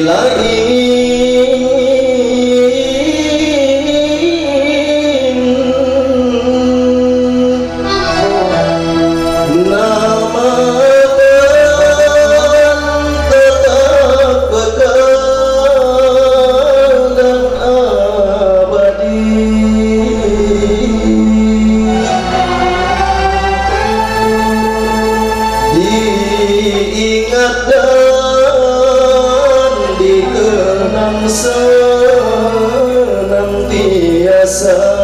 ilahi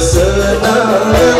Senang